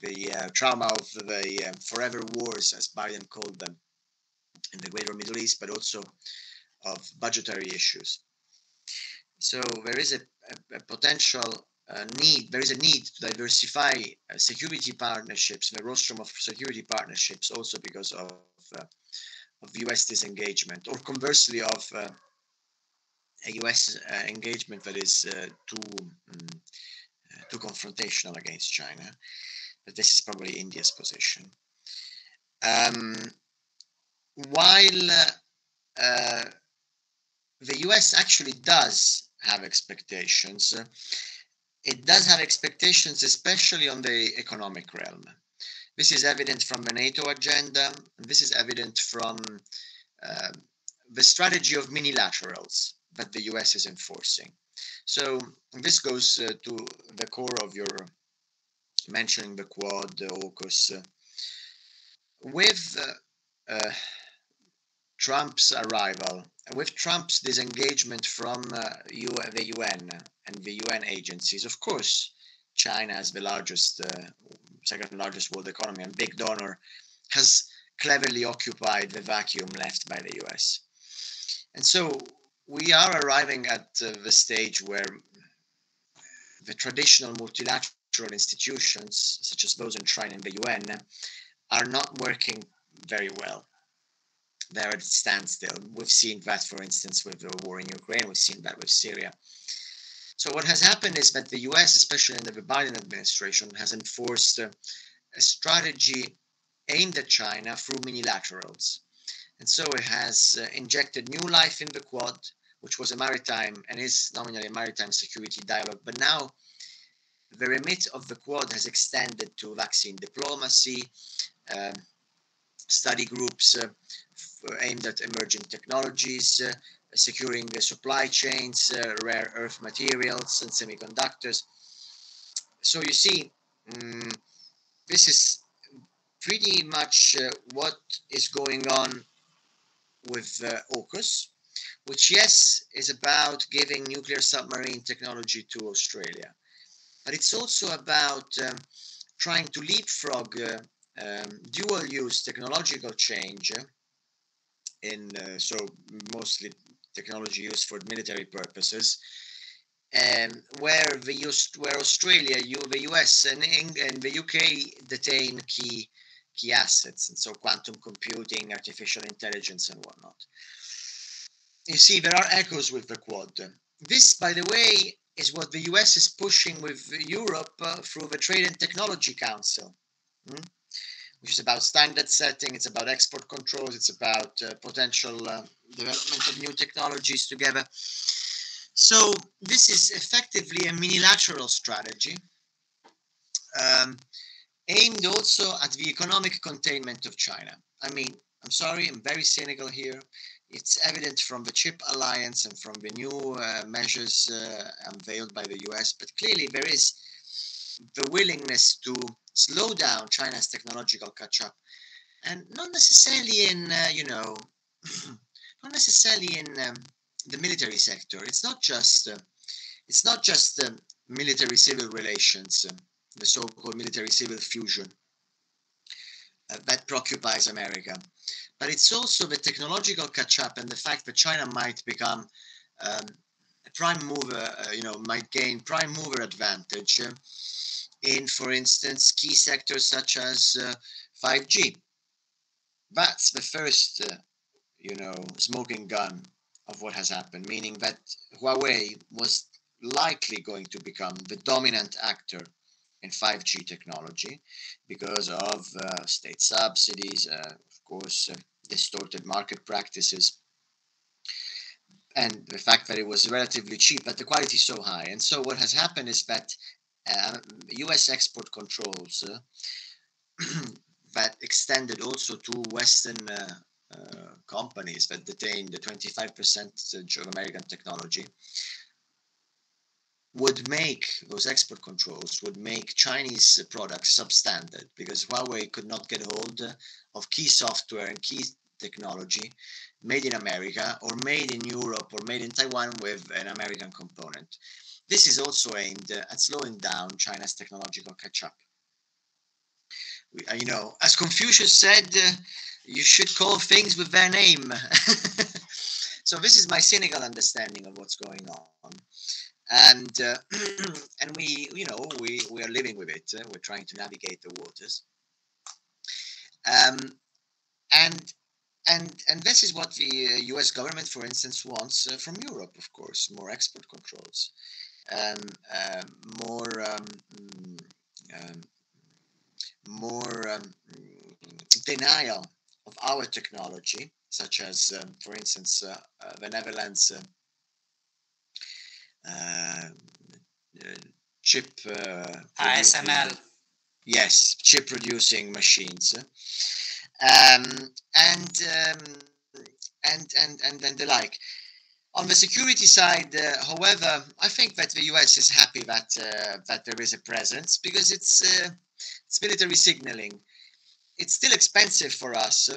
the uh, trauma of the uh, forever wars, as Biden called them, in the greater Middle East, but also of budgetary issues. So there is a, a, a potential uh, need, there is a need to diversify uh, security partnerships, the rostrum of security partnerships, also because of uh, of US disengagement, or conversely of uh, a US engagement that is too um, too confrontational against China. This is probably India's position. Um, while the US actually does have expectations it does have expectations, especially on the economic realm. This is evident from the NATO agenda. This is evident from uh, the strategy of minilaterals that the US is enforcing. So this goes uh, to the core of your mentioning the Quad, the AUKUS. With uh, Trump's arrival, with Trump's disengagement from uh, the UN and the UN agencies, of course, China as the largest, uh, second largest world economy and big donor, has cleverly occupied the vacuum left by the US. And so we are arriving at uh, the stage where the traditional multilateral institutions, such as those enshrined in the UN, are not working very well they're at a standstill. We've seen that, for instance, with the war in Ukraine. We've seen that with Syria. So what has happened is that the U.S., especially under the Biden administration, has enforced a, a strategy aimed at China through minilaterals. And so it has uh, injected new life in the Quad, which was a maritime and is nominally a maritime security dialogue. But now the remit of the Quad has extended to vaccine diplomacy, um, study groups, uh, aimed at emerging technologies, uh, securing the supply chains, uh, rare earth materials, and semiconductors. So you see, um, this is pretty much uh, what is going on with uh, AUKUS, which, yes, is about giving nuclear submarine technology to Australia. But it's also about um, trying to leapfrog uh, um, dual use technological change in uh, so mostly technology used for military purposes and where the US, where Australia, you, the US and, and the UK detain key key assets, and so quantum computing, artificial intelligence, and whatnot. You see, there are echoes with the Quad. This, by the way, is what the US is pushing with Europe uh, through the Trade and Technology Council. Hmm? which is about standard setting, it's about export controls, it's about uh, potential uh, development of new technologies together. So this is effectively a minilateral strategy um, aimed also at the economic containment of China. I mean, I'm sorry, I'm very cynical here. It's evident from the chip alliance and from the new uh, measures uh, unveiled by the US, but clearly there is the willingness to slow down China's technological catch up, and not necessarily in uh, you know, not necessarily in um, the military sector. It's not just uh, it's not just military civil relations, um, the so-called military civil fusion that preoccupies America, but it's also the technological catch up and the fact that China might become um, a prime mover, uh, you know, might gain prime mover advantage uh, in, for instance, key sectors such as uh, 5G. That's the first, uh, you know, smoking gun of what has happened, meaning that Huawei was likely going to become the dominant actor in 5G technology because of uh, state subsidies, uh, of course, uh, distorted market practices, and the fact that it was relatively cheap, but the quality is so high. And so what has happened is that US uh, export controls uh, that extended also to Western uh, companies that detain the 25% of American technology would make those export controls would make Chinese products substandard because Huawei could not get hold of key software and key technology made in America or made in Europe or made in Taiwan with an American component. This is also aimed at slowing down China's technological catch up. Uh, you know, as Confucius said, you should call things with their name. so this is my cynical understanding of what's going on and uh, and we you know we we are living with it uh, we're trying to navigate the waters. Um, and and and this is what the us uh, government for instance wants uh, from europe of course more export controls um, uh, more um, mm, um more um, denial of our technology such as um, for instance uh, the netherlands chip uh, ASML. Yes, chip producing machines. Um, and um, and and and and the like. On the security side, uh, however, I think that the US is happy that uh, that there is a presence because it's uh, it's military signaling. It's still expensive for us,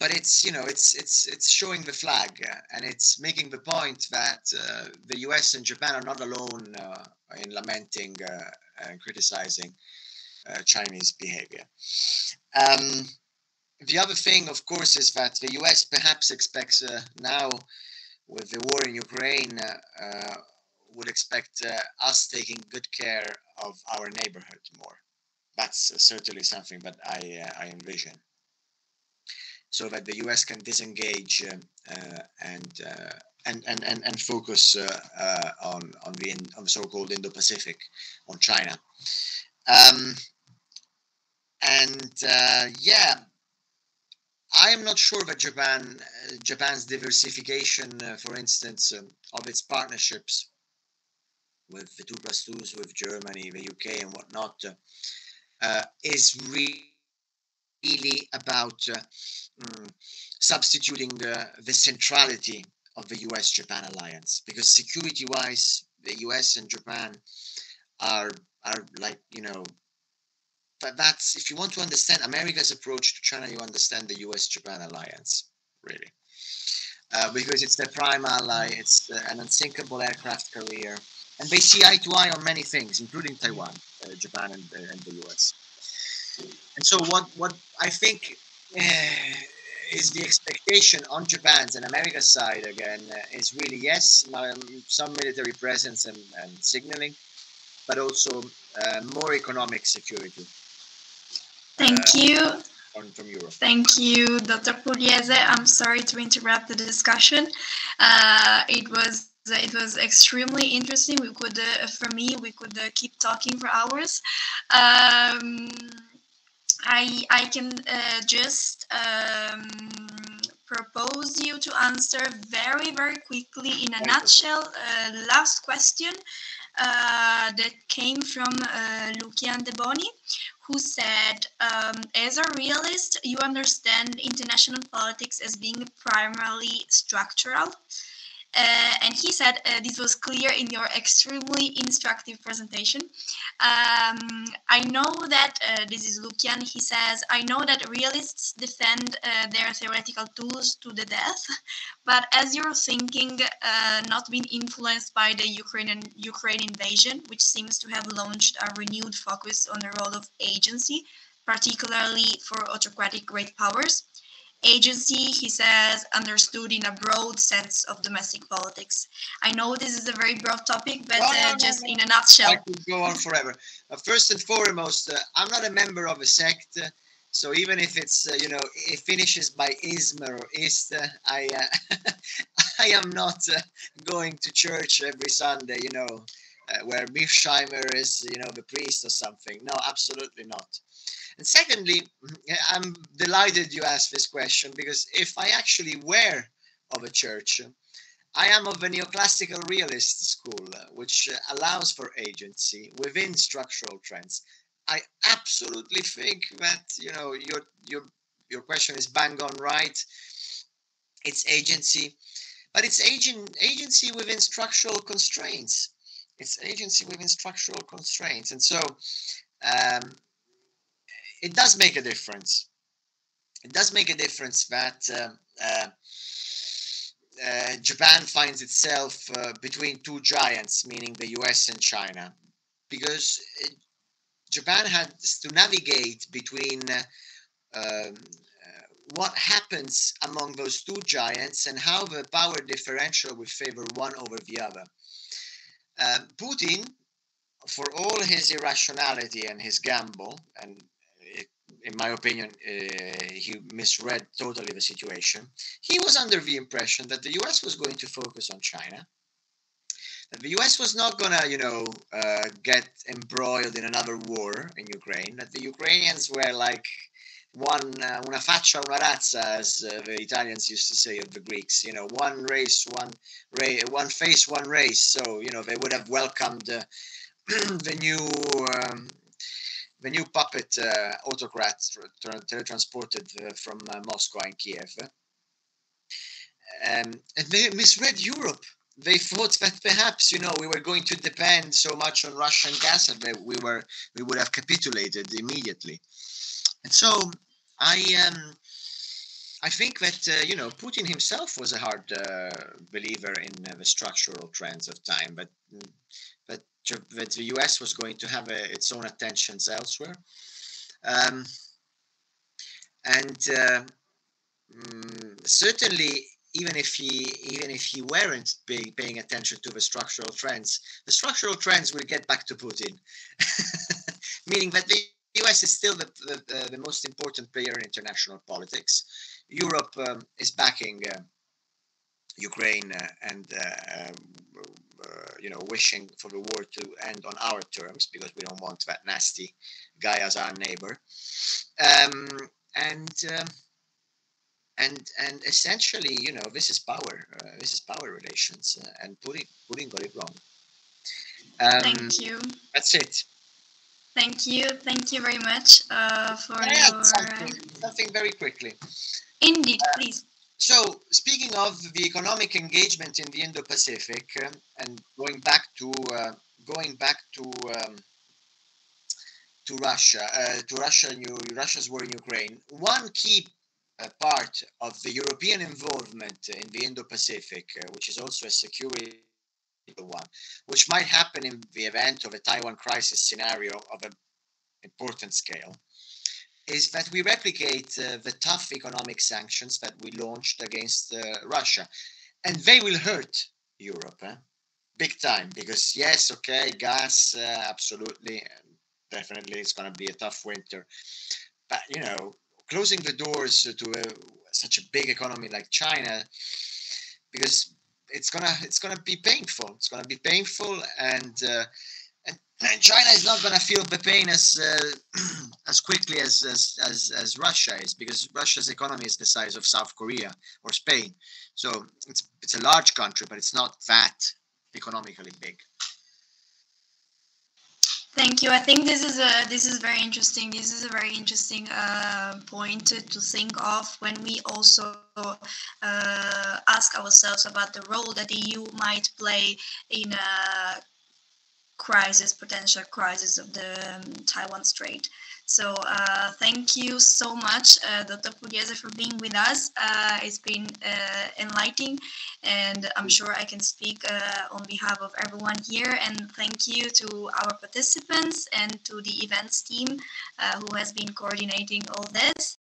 but it's you know it's it's it's showing the flag uh, and it's making the point that uh, the US and Japan are not alone uh, in lamenting uh, and criticizing uh, Chinese behavior. Um, the other thing, of course, is that the US perhaps expects uh, now, with the war in Ukraine, would expect us taking good care of our neighborhood more. That's certainly something that I I envision so that the US can disengage uh, uh, and, uh, and, and, and, and focus on, on, the, on the so-called Indo-Pacific, on China. Um, and yeah, I am not sure that Japan, uh, Japan's diversification, uh, for instance, um, of its partnerships with the two plus twos with Germany, the UK, and whatnot, uh, is really really about uh, mm, substituting the, the centrality of the US Japan alliance because security wise, the US and Japan are are like you know but that's if you want to understand America's approach to China, you understand the US Japan alliance, really. Uh, because it's their prime ally, it's uh, an unsinkable aircraft carrier, and they see eye to eye on many things, including Taiwan, uh, Japan, and, and the US. And so what what I think uh, is the expectation on Japan's and America's side again uh, is really yes, some military presence and, and signaling, but also uh, more economic security. Thank uh, you. Thank you, Dr. Pugliese. I'm sorry to interrupt the discussion. Uh, it was it was extremely interesting. We could, uh, for me, we could keep talking for hours. Um, I I can uh, just um, propose you to answer very very quickly in a nutshell. Uh, last question uh, that came from uh, Lucian De Boni, who said, um, "As a realist, you understand international politics as being primarily structural." Uh, and he said uh, this was clear in your extremely instructive presentation. Um, I know that uh, this is Lukian, He says, I know that realists defend uh, their theoretical tools to the death, but as you're thinking, uh, not being influenced by the Ukrainian Ukraine invasion, which seems to have launched a renewed focus on the role of agency, particularly for autocratic great powers agency, he says, understood in a broad sense of domestic politics. I know this is a very broad topic, but well, uh, no, just no, in a nutshell. I could go on forever. Uh, first and foremost, uh, I'm not a member of a sect. Uh, so even if it's, uh, you know, it finishes by ism or ist, uh, I, I am not going to church every Sunday, you know, where Mearsheimer is, you know, the priest or something. No, absolutely not. And secondly, I'm delighted you asked this question because if I actually were of a church, I am of a neoclassical realist school, which allows for agency within structural trends. I absolutely think that you know your your your question is bang on right. It's agency, but it's agent agency within structural constraints. it's agency within structural constraints, and so um, it does make a difference. It does make a difference that uh, uh, uh, Japan finds itself uh, between two giants, meaning the US and China, because it, Japan has to navigate between uh, um, uh, what happens among those two giants and how the power differential will favor one over the other. Uh, Putin, for all his irrationality and his gamble, and in my opinion, uh, he misread totally the situation. He was under the impression that the US was going to focus on China, that the US was not going to, you know, uh, get embroiled in another war in Ukraine, that the Ukrainians were like one uh, una faccia una razza as uh, the italians used to say of the greeks you know one race one race one face one race so you know they would have welcomed uh, the new um, the new puppet uh, autocrat teletransported uh, from uh, Moscow and Kiev. Um, and they misread Europe. They thought that perhaps, you know, we were going to depend so much on Russian gas that we were we would have capitulated immediately. And so I um, I think that uh, you know Putin himself was a hard uh, believer in uh, the structural trends of time, but but that the US was going to have a, its own attentions elsewhere, um, and uh, mm, certainly even if he even if he weren't pay, paying attention to the structural trends, the structural trends will get back to Putin, meaning that the US is still the, the, the, most important player in international politics. Europe um, is backing uh, Ukraine uh, and uh, um, uh, you know wishing for the war to end on our terms because we don't want that nasty guy as our neighbor. Um, and um, and and essentially, you know, this is power. Uh, this is power relations, uh, and Putin Putin got it wrong. Um, Thank you. That's it. Thank you. Thank you very much uh, for your... Something, something very quickly. Indeed, please. So, speaking of the economic engagement in the Indo-Pacific, uh, and going back to uh, going back to um, to Russia, uh, to Russia, and Russia's war in Ukraine, one key uh, part of the European involvement in the Indo-Pacific, which is also a security one, which might happen in the event of a Taiwan crisis scenario of an important scale, is that we replicate uh, the tough economic sanctions that we launched against uh, Russia. And they will hurt Europe eh? big time because, yes, okay, gas, uh, absolutely, definitely, it's going to be a tough winter. But, you know, closing the doors to a, such a big economy like China, because it's gonna it's gonna be painful. It's gonna be painful, and uh, and, China is not gonna feel the pain as uh, as quickly as, as as as Russia is, because Russia's economy is the size of South Korea or Spain. So it's it's a large country, but it's not that economically big. Thank you. I think this is a this is very interesting. This is a very interesting uh, point to, to think of when we also uh, ask ourselves about the role that the EU might play in a crisis, potential crisis of the um, Taiwan Strait. So uh, thank you so much, uh, Dr. Pugliese, for being with us. Uh, it's been uh, enlightening, and I'm sure I can speak uh, on behalf of everyone here. And thank you to our participants and to the events team uh, who has been coordinating all this.